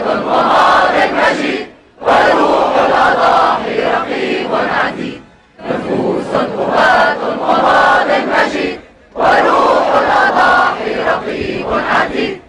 وهذا المجيد وروح الأضاحي رقيب عتيد نفوس قوات وهذا المجيد وروح الأضاحي رقيب عتيد